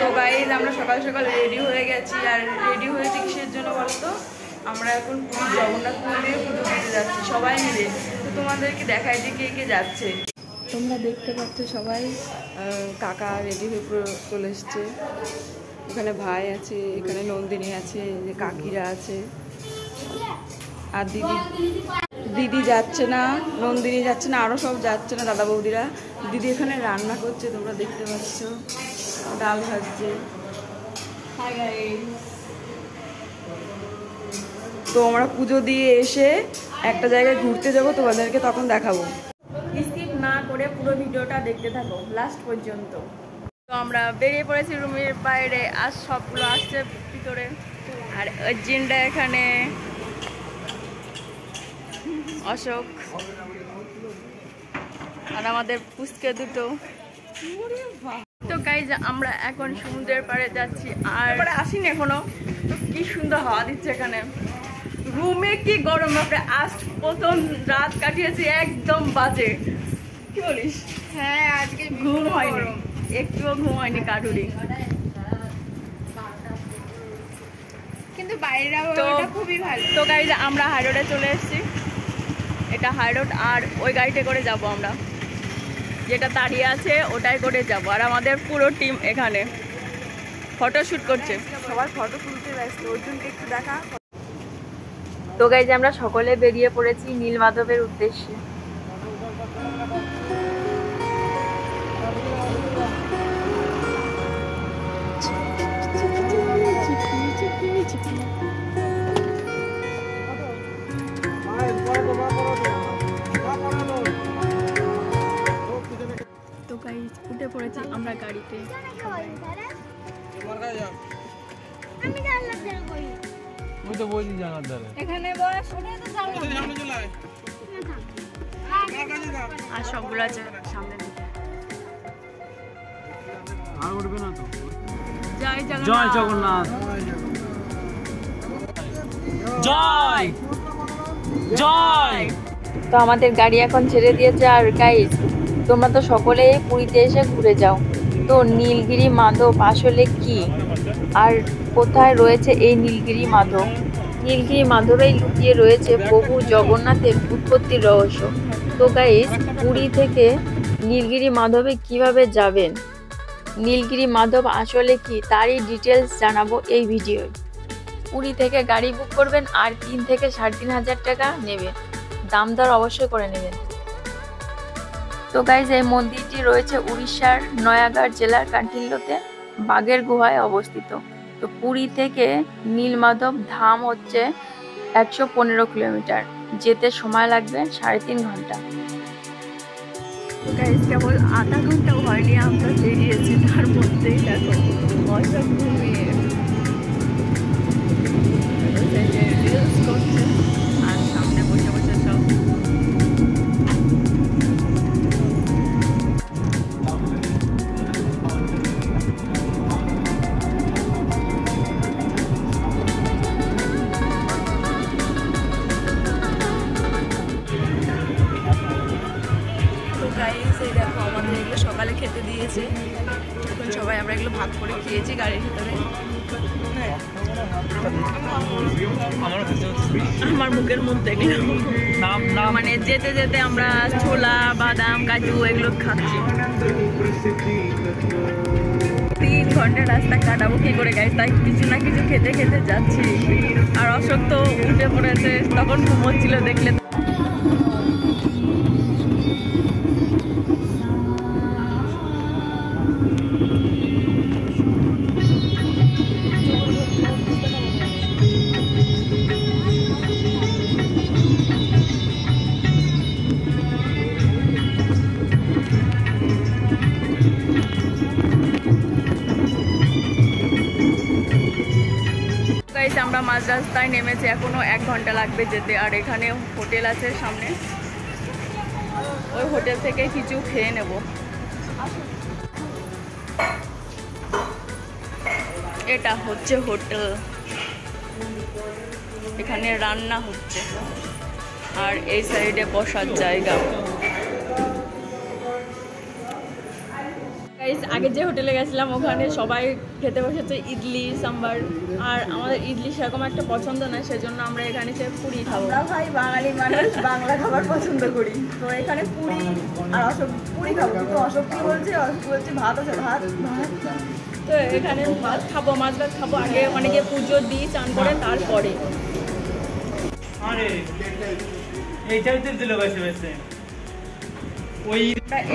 তো গাইজ আমরা সকাল সকাল রেডি হয়ে গেছি। আর রেডি হয়েছি কিসের জন্য বলতো? আমরা এখন পুরী জগন্নাথ মন্দিরে পুজো দিতে যাচ্ছি, সবাই মিলে। তো তোমাদেরকে দেখাই যে কে কে যাচ্ছে। তোমরা দেখতে পাচ্ছ সবাই কাকা রেডি হয়ে পুরো চলে এসছে। এখানে ভাই আছে, এখানে নন্দিনী আছে যে কাকিরা আছে। আর দিদি দিদি যাচ্ছে না, নন্দিনী যাচ্ছে না আরও সব যাচ্ছে না, দাদা বৌদিরা। দিদি এখানে রান্না করছে, তোমরা দেখতে পাচ্ছ। ডাল ভাজছে। তো আমরা পুজো দিয়ে এসে একটা জায়গায় ঘুরতে যাব তোমাদেরকে তখন দেখাবো। স্কিপ না করে পুরো ভিডিওটা দেখতে থাকো লাস্ট পর্যন্ত। তো আমরা বেরিয়ে পড়েছি রুমের বাইরে আর সবগুলো আসছে ভিতরে। আর অর্জিনটা এখানে। অশোক। আর আমাদের পুচকে দুটো। তো গাইজ আমরা এখন সমুদ্রের পাড়ে যাচ্ছি আর আসিনি এখনও। তো কি সুন্দর হাওয়া দিচ্ছে এখানে। রুমে কি গরম বাপরে আজ প্রথম রাত কাটিয়েছি একদম বাজে। কি বলিস? হ্যাঁ আজকে ঘুম হয়নি। একটুও ঘুম হয়নি কাটুরি কিন্তু বাইরের তো আবহাওয়াটা খুবই ভালো। তো গাইজ আমরা হাই রোডে চলে এসেছি। এটা হাই রোড আর ওই গাড়িতে করে যাব আমরা। যেটা দাঁড়িয়ে আছে ওটাই করে যাব। আর আমাদের পুরো টিম এখানে। ফটোশ্যুট করছে। সবার ফটো তুলতে ব্যস্ত অর্জুনকে একটু দেখা। তো গাইজ আমরা সকলে বেরিয়ে পড়েছি নীল মাধবের উদ্দেশ্যে। উঠে পড়েছি আমরা গাড়িতে। তো বলছি জানার ধারে এখানে বস আর সবগুলো আছে সামনে আর উঠবে না তো জয় জয় জগন্নাথ। জয়। জয়। তো আমাদের গাড়ি এখন ছেড়ে দিয়েছে আর গাইজ তোমরা তো সকলেই পুরীতে এসে ঘুরে যাও। তো নীলগিরি মাধব আসলে কি? আর কোথায় রয়েছে এই নীলগিরি মাধব? নীলগিরি মাধবেই লুকিয়ে রয়েছে বহু জগন্নাথের উৎপত্তির রহস্য। তো গাইজ পুরী থেকে নীলগিরি মাধবে কীভাবে যাবেন? নীলগিরি মাধব আসলে কি? তারই ডিটেলস জানাব এই ভিডিওয়। পুরী থেকে গাড়ি বুক করবেন আর তিন থেকে সাড়ে তিন হাজার টাকা নেবে দাম দর অবশ্যই করে নেবেন। তো গাইজ এই মন্দিরটি রয়েছে উড়িষ্যার নয়াগড় জেলার কান্টিল্লোতে বাগের গুহায় অবস্থিত। তো পুরী থেকে নীলমাধব ধাম হচ্ছে একশো পনেরো কিলোমিটার। যেতে সময় লাগবে সাড়ে তিন ঘণ্টা। কেবল আধা ঘন্টাও হয়নি, আমরা বেরিয়েছি, তার মধ্যেই দেখো ঘুমিয়ে। বাদাম, কাজু, এগুলো খাচ্ছি। তিন ঘণ্টা রাস্তা কাটাবো কি করে গাইস তাই কিছু না কিছু খেতে খেতে যাচ্ছি। আর অশোক তো উঠে পড়েছে, তখন ঘুমোচ্ছিল দেখলে। আমরা মাঝ রাস্তায় নেমেছি, এখনও এক ঘণ্টা লাগবে যেতে। আর এখানে হোটেল আছে সামনে। ওই হোটেল থেকে কিছু খেয়ে নেব। এটা হচ্ছে হোটেল। এখানে রান্না হচ্ছে। আর এই সাইডে বসার জায়গা। গাইস আগে যে হোটেলে গেছিলাম ওখানে সবাই খেতে বসেছে ইডলি সাম্বার। আর আমাদের ইডলি সেরকম একটা পছন্দ না সেজন্য আমরা এখানে সে পুরি খাব। আমরা ভাই বাঙালি মানুষ বাংলা খাবার পছন্দ করি। তো এখানে পুরি আর অশোক পুরি খাব। কিন্তু অশোক কি বলছে? অশোক বলছে ভাত আছে ভাত ভাত। তো এখানে ভাত খাব মাছ ভাত খাব। আগে অনেকে পুজো দিই চান করে তারপরে। আরে এইটাই তো দিল বেশি বেশি ওই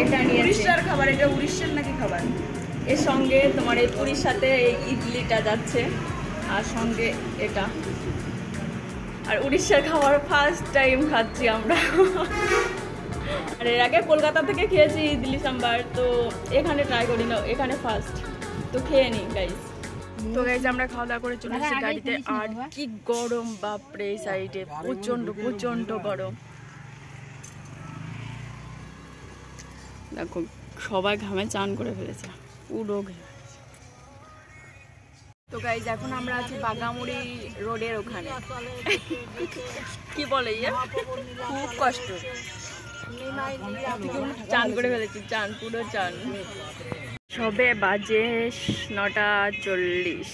এটা নিয়েছি। উড়িষ্যার খাবার এটা উড়িষ্যার নাকি খাবার? এর সঙ্গে তোমার এই পুরীর সাথে এই ইডলিটা যাচ্ছে আর সঙ্গে এটা। আর উড়িষ্যার খাবার ফার্স্ট টাইম খাচ্ছি আমরা। আর এর আগে কলকাতা থেকে খেয়েছি ইডলি সাম্বার তো এখানে ট্রাই করি না এখানে ফার্স্ট তো খেয়ে নিই গাইস তো গাইজ আমরা খাওয়া দাওয়া করে চলে এসেছি গাড়িতে। আর কি গরম বাপরে সাইডে প্রচণ্ড প্রচণ্ড গরম। দেখো সবাই ঘামে চান করে ফেলেছে। পুরো ঘেমে। তো গাইজ এখন আমরা আছি বাগামুড়ি রোডের ওখানে। কি বলে ইয়ে? খুব কষ্ট। চান করে ফেলেছি চান পুরো চান। সবে বাজে নটা চল্লিশ।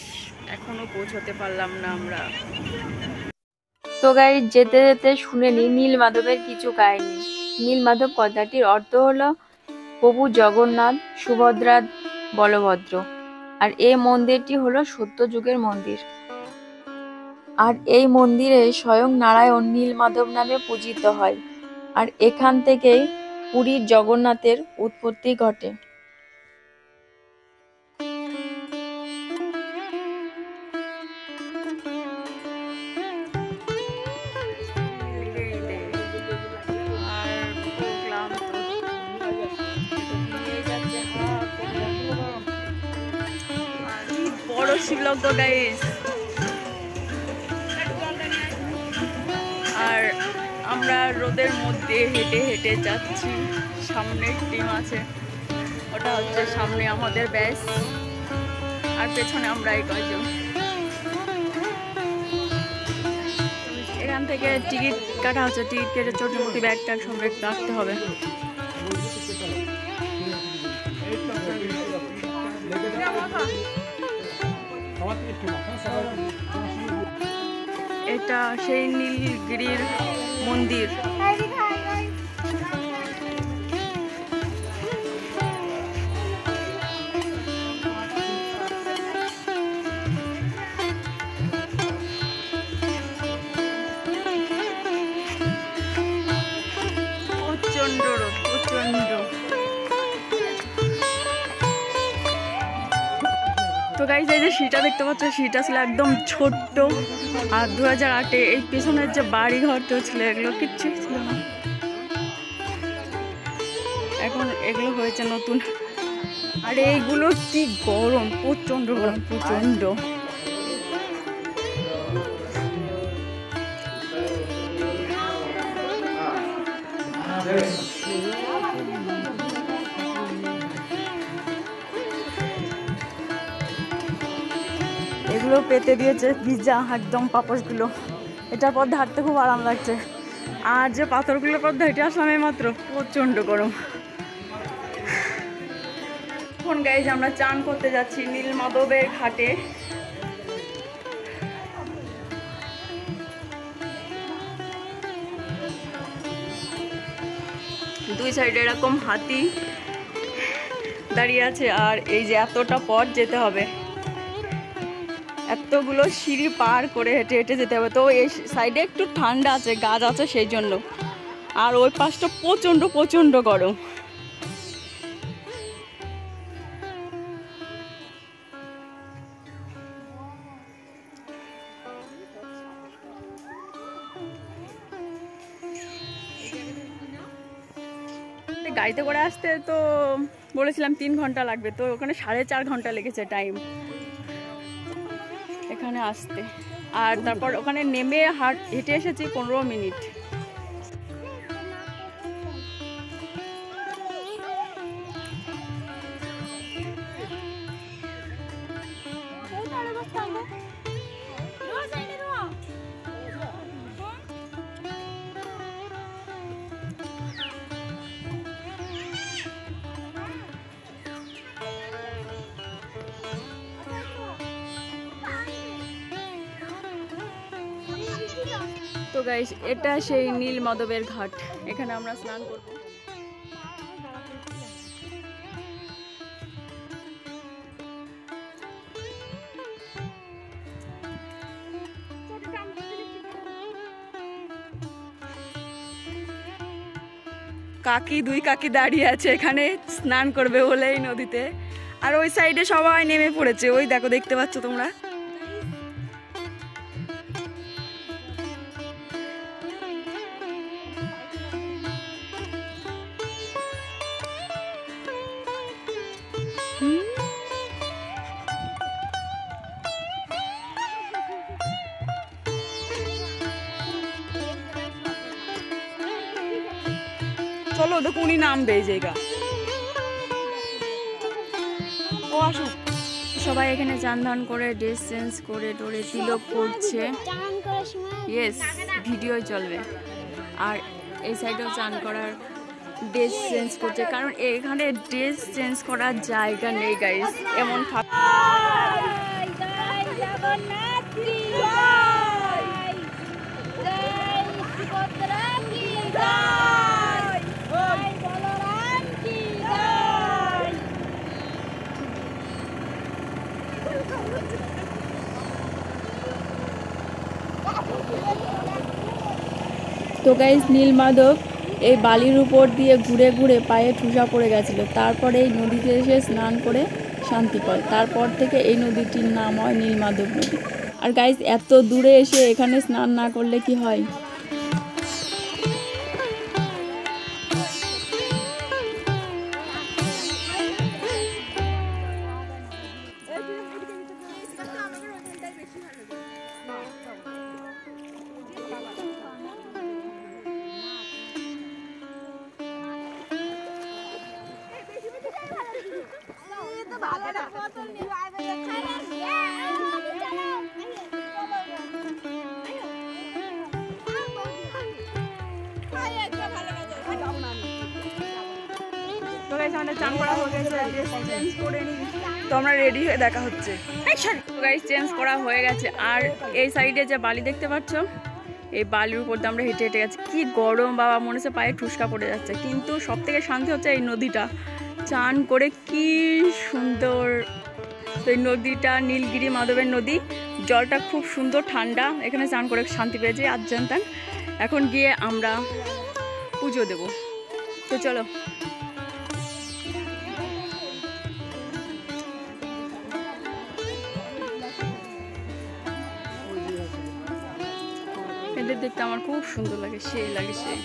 এখনও পৌঁছতে পারলাম না আমরা। তো গাড়ি যেতে যেতে শুনে নি নীল মাধবের কিছু কাহিনী। নীল মাধব কথাটির অর্থ হলো প্রভু জগন্নাথ সুভদ্রা বলভদ্র। আর এই মন্দিরটি হলো সত্যযুগের মন্দির। আর এই মন্দিরে স্বয়ং নারায়ণ নীল মাধব নামে পূজিত হয়। আর এখান থেকেই পুরীর জগন্নাথের উৎপত্তি ঘটে। শিবলক গাইস আর আমরা রোদের মধ্যে হেঁটে হেঁটে যাচ্ছি। সামনের টিম আছে। ওটা হচ্ছে সামনে আমাদের ব্যাস। আর পেছনে আমরা এই কয়জন এখান থেকে টিকিট কাটা হচ্ছে। টিকিট কেটে চটমুটি ব্যাগ ট্যাগ রেখে রাখতে হবে। এটা সেই নীলগিরির মন্দির। গাইজ এই যে সিটা দেখতে পাচ্ছ সিটা ছিল একদম ছোট্ট। আর দু হাজার আটে এই পিছনের যে বাড়ি ঘর তো ছিল, এগুলো কিচ্ছু ছিল না। এখন এগুলো হয়েছে নতুন। আর এইগুলো কি গরম প্রচণ্ড গরম প্রচণ্ড এগুলো পেতে দিয়েছে ভিজা একদম পাপড়গুলো। এটার পর হাঁটতে খুব আরাম লাগছে। আর যে পাথরগুলোর পর হেঁটে আসলাম মাত্র প্রচণ্ড গরম। এখন গাইজ আমরা চান করতে যাচ্ছি নীল মাধবের ঘাটে। দুই সাইডে এরকম হাতি দাঁড়িয়ে আছে, আর এই যে এতটা পথ যেতে হবে। এতগুলো সিঁড়ি পার করে হেঁটে হেঁটে যেতে হবে। তো এই সাইডে একটু ঠান্ডা আছে, গাছ আছে সেই জন্য। আর ওই পাশটা প্রচণ্ড প্রচণ্ড গরম। গাড়িতে করে আসতে তো বলেছিলাম তিন ঘণ্টা লাগবে, তো ওখানে সাড়ে চার ঘণ্টা লেগেছে টাইম এখানে আসতে। আর তারপর ওখানে নেমে হাট হেঁটে এসেছি পনেরো মিনিট। তো গাইস এটা সেই নীল মাধবের ঘাট। এখানে আমরা স্নান করব। কাকি, দুই কাকি দাঁড়িয়ে আছে এখানে, স্নান করবে বলে এই নদীতে। আর ওই সাইডে সবাই নেমে পড়েছে। ওই দেখো, দেখতে পাচ্ছ তোমরা? নামবে এই জায়গা ও আসুক। সবাই এখানে চান ধান করে ড্রেস চেঞ্জ করে টোরে তিলক করছে ইয়েস ভিডিও চলবে। আর এই সাইডেও চান করার ড্রেস চেঞ্জ করছে। কারণ এখানে ড্রেস চেঞ্জ করার জায়গা নেই গাইস এমন তো গাইজ নীলমাধব এই বালির উপর দিয়ে ঘুরে ঘুরে পায়ে ঠুসা পড়ে গেছিল। তারপরে এই নদীতে এসে স্নান করে শান্তি পায়। তারপর থেকে এই নদীটির নাম হয় নীলমাধব নদী। আর গাইজ এত দূরে এসে এখানে স্নান না করলে কি হয়? গাইস আমাদের চান করা গেছে ড্রেস চেঞ্জ করে নিই। তো আমরা রেডি হয়ে দেখা হচ্ছে। গাইস চেঞ্জ করা হয়ে গেছে। আর এই সাইডে যে বালি দেখতে পাচ্ছ, এই বালির উপর দিয়ে আমরা হেঁটে হেঁটে গেছি। কি গরম, বাবা, মনে হচ্ছে পায়ে ঠুসকা পড়ে যাচ্ছে। কিন্তু সব থেকে শান্তি হচ্ছে এই নদীটা। চান করে কি সুন্দর। তো এই নদীটা, নীলগিরি মাধবের নদী। জলটা খুব সুন্দর, ঠান্ডা। এখানে চান করে শান্তি পেয়েছি, আজ জানতাম। এখন গিয়ে আমরা পুজো দেব। তো চলো। এদের দেখতে আমার খুব সুন্দর লাগে, সেই লাগে সেই।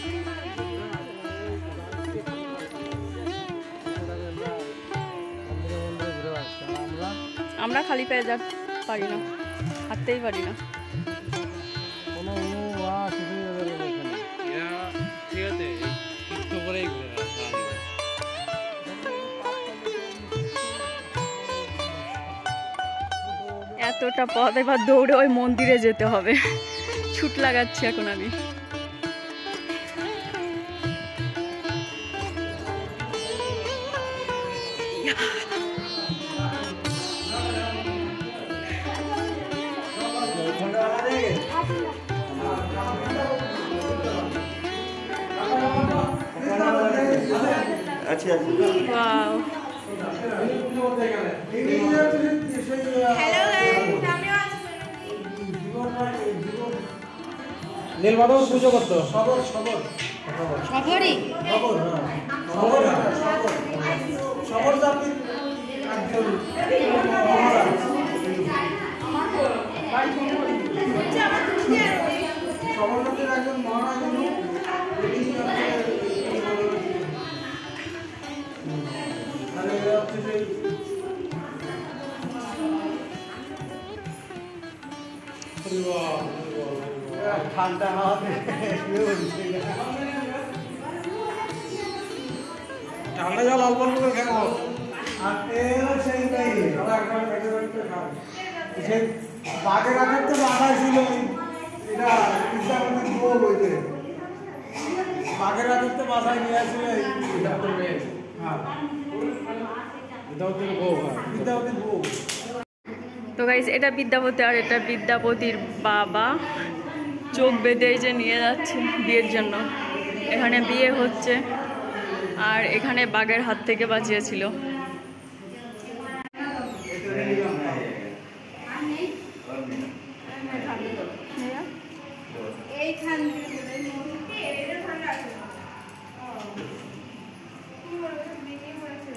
আমরা খালি পেয়ে যা পারি না, হাঁটতেই পারি না। এতটা পথ এবার দৌড়ে ওই মন্দিরে যেতে হবে। ছুট লাগাচ্ছি এখন আমি Wow. হ্যালো গাইস নীলমাধব পুজো করতো? সবর সবর জাতি একজন সবর সবর জাতির একজন মহারাজ উনি। ইনি তো ছিল এটা তো গাইজ এটা বিদ্যাপতি আর এটা বিদ্যাপতির বাবা। চোখ বেঁধে যে নিয়ে যাচ্ছে বিয়ের জন্য। এখানে বিয়ে হচ্ছে আর এখানে বাঘের হাত থেকে বাঁচিয়েছিল এইখান থেকে এটা ঠান্ডা আছে কি বলব বেরিয়ে পড়েছে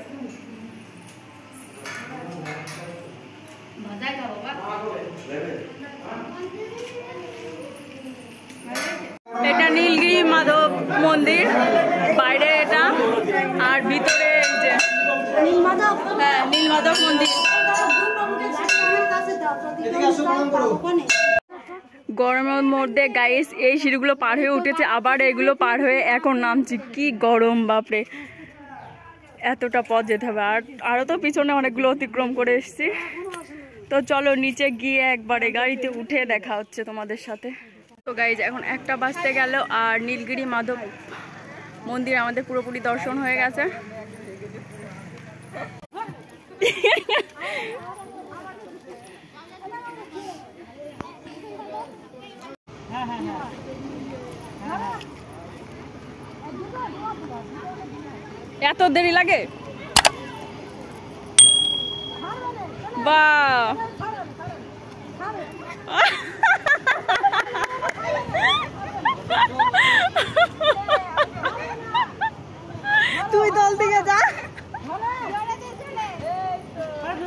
এটা নীলগিরি মাধব মন্দির বাইরে এটা আর ভিতরে এই যে নীলমাধব মন্দির। গরমের মধ্যে গাইস এই সিঁড়িগুলো পার হয়ে উঠেছে, আবার এগুলো পার হয়ে এখন নামছি। কি গরম, বাপরে। এতটা পথ যেতে হবে। আর আরও তো পিছনে অনেকগুলো অতিক্রম করে এসেছি। তো চলো নিচে গিয়ে একবারে গাড়িতে উঠে দেখা হচ্ছে তোমাদের সাথে। তো গাইজ এখন একটা বাজতে গেল, আর নীলগিরি মাধব মন্দির আমাদের পুরোপুরি দর্শন হয়ে গেছে। এত দেরি লাগে? বা তুই দল দিকে যা কত সেই সুখ খাচ্ছে জুলাই আঠারো তারিখে জি হবে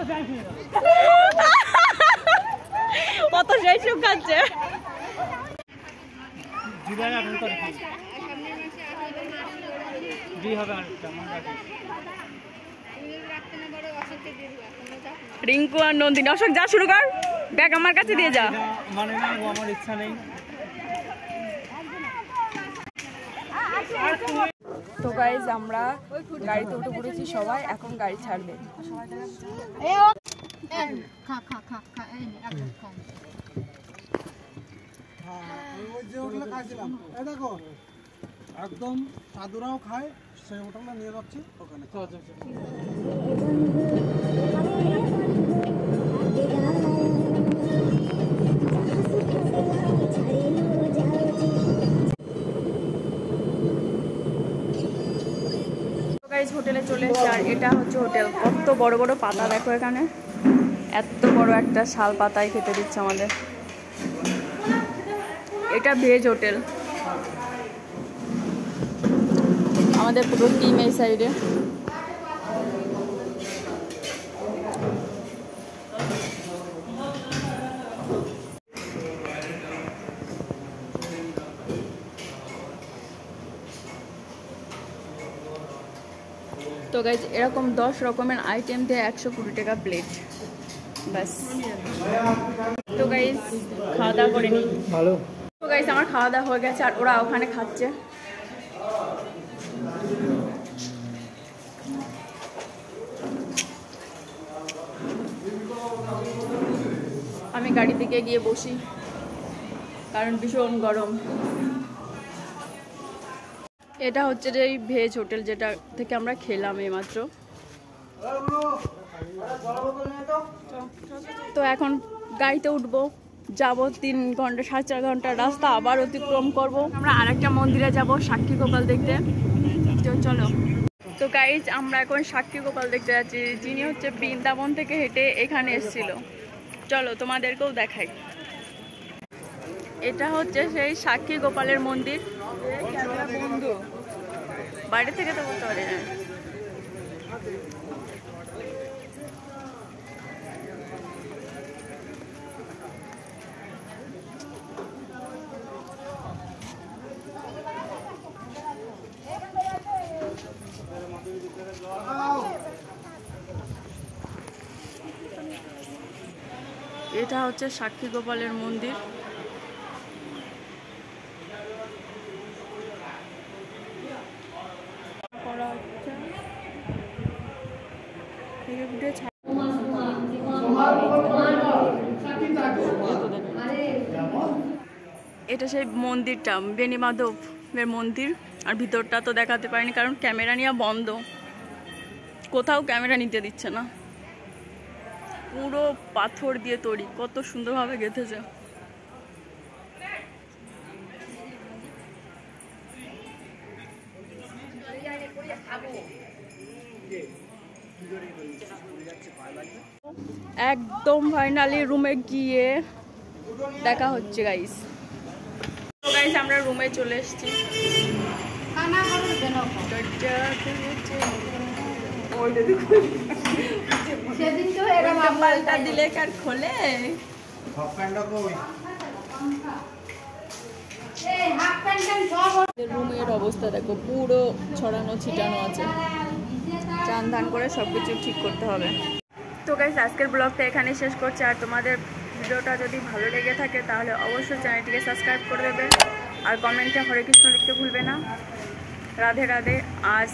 আরেকটা মনে রাখিস রিঙ্কু আর নন্দিনী অশোক যা শুরু কর। ব্যাগ আমার কাছে দিয়ে যা। মানে না আমার ইচ্ছা নেই। তো গাইজ আমরা গাড়িতে উঠে পড়েছি সবাই এখন গাড়ি ছাড়বে। হ্যাঁ ওই যে হোটেলে খাইছিলাম দেখো একদম সাধুরাও খায় সেই হোটেলে নিয়ে যাচ্ছি ওখানে। গাইজ হোটেলে চলে এসেছি, আর এটা হচ্ছে হোটেল কত বড় বড় পাতা দেখো এখানে। এত বড় একটা শাল পাতায় খেতে দিচ্ছে আমাদের। এটা ভেজ হোটেল আমাদের পুরো টিম এই সাইডে তো গাইজ এরকম দশ রকমের আইটেম দিয়ে একশো কুড়ি টাকা প্লেট ব্যাস। তো গাইজ খাওয়া দাওয়া করে নিই ভালো। তো গাইজ আমার খাওয়া দাওয়া হয়ে গেছে আর ওরা ওখানে খাচ্ছে। আমি গাড়ি থেকে গিয়ে বসি। কারণ ভীষণ গরম। এটা হচ্ছে যে এই ভেজ হোটেল যেটা থেকে আমরা খেলাম এইমাত্র। তো এখন গাড়িতে উঠবো, যাব তিন ঘণ্টা, সাড়ে চার ঘণ্টার রাস্তা আবার অতিক্রম করব। আমরা আরেকটা মন্দিরে যাব, সাক্ষী গোপাল দেখতে। তো চলো। তো গাইজ আমরা এখন সাক্ষী গোপাল দেখতে যাচ্ছি। যিনি হচ্ছে বৃন্দাবন থেকে হেঁটে এখানে এসেছিল। চলো তোমাদেরকেও দেখাই। এটা হচ্ছে সেই সাক্ষী গোপালের মন্দির। বাইরে থেকে তো বলতে পারি না। এটা হচ্ছে সাক্ষী গোপালের মন্দির করা হচ্ছে এটা সেই মন্দিরটা বেনি মাধবের মন্দির। আর ভিতরটা তো দেখাতে পারিনি, কারণ ক্যামেরা নিয়ে বন্ধ। কোথাও ক্যামেরা নিতে দিচ্ছে না। পুরো পাথর দিয়ে তৈরি, কত সুন্দরভাবে গেঁথেছে। একদম ফাইনালি রুমে গিয়ে দেখা হচ্ছে গাইস গাইস আমরা রুমে চলে এসেছি। দিলে কার খোলে? রুমের অবস্থা দেখো, পুরো ছড়ানো ছিটানো আছে। চান ধান করে সবকিছু ঠিক করতে হবে। তো গাইস আজকের ব্লগটা এখানেই শেষ করছি। আর তোমাদের ভিডিওটা যদি ভালো লেগে থাকে, তাহলে অবশ্যই চ্যানেলটিকে সাবস্ক্রাইব করে দেবে। আর কমেন্টে হরে কৃষ্ণ লিখতে ভুলবে না। রাধে রাধে, আজ